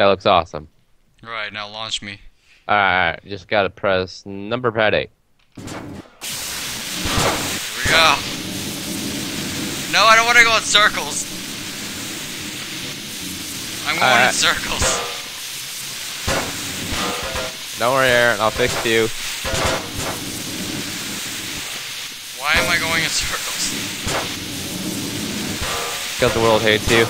That looks awesome. Right, now launch me. Alright, just gotta press number pad 8. Here we go. No, I don't want to go in circles. I'm going in circles. Don't worry, Aaron, I'll fix you. Why am I going in circles? Because the world hates you.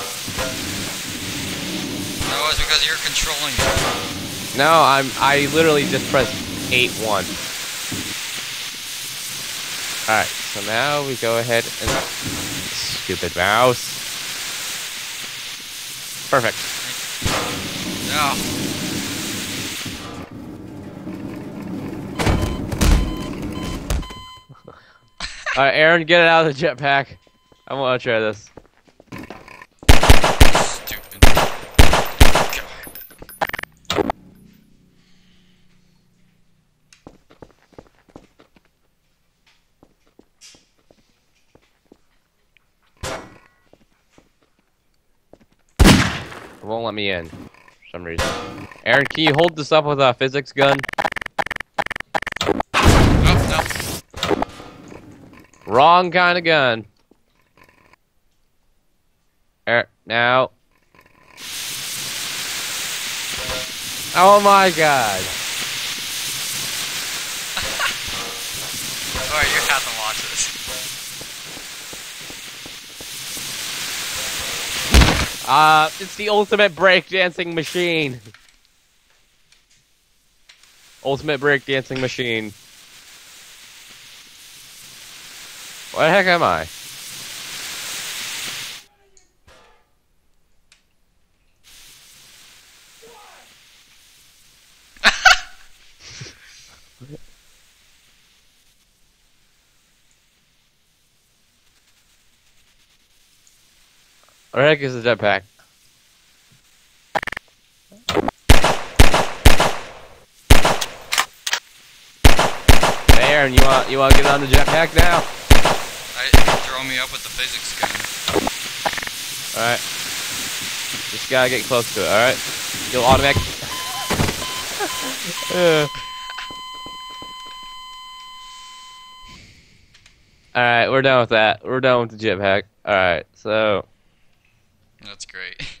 Because you're controlling it. No, I'm. I literally just pressed 8 1. Alright, so now we go ahead and. Stupid mouse. Perfect. No. Alright, Aaron, get it out of the jetpack. I want to try this. Stupid. God. It won't let me in for some reason. Aaron, can you hold this up with a physics gun? Oh, no. Wrong kind of gun. Er, now. Oh my god. Alright, you have to watch this. Uh, it's the ultimate breakdancing machine. Ultimate breakdancing machine. What the heck am I? What the heck is a jetpack? Hey, Aaron, you want you want to get on the jetpack now? I, throw me up with the physics gun. All right. Just gotta get close to it. All right. You'll automatic. Uh. All right, we're done with that. We're done with the jetpack. All right, so That's great.